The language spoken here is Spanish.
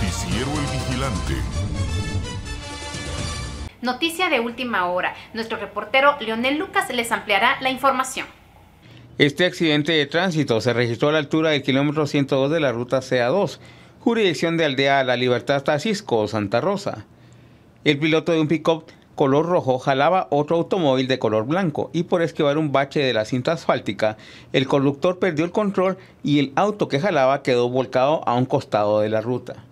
Noticiero El Vigilante. Noticia de última hora. Nuestro reportero Leonel Lucas les ampliará la información. Este accidente de tránsito se registró a la altura del kilómetro 102 de la ruta CA2, jurisdicción de Aldea La Libertad Tacisco, Santa Rosa. El piloto de un pick-up color rojo jalaba otro automóvil de color blanco y por esquivar un bache de la cinta asfáltica, el conductor perdió el control y el auto que jalaba quedó volcado a un costado de la ruta.